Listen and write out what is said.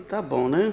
que tá bom, né?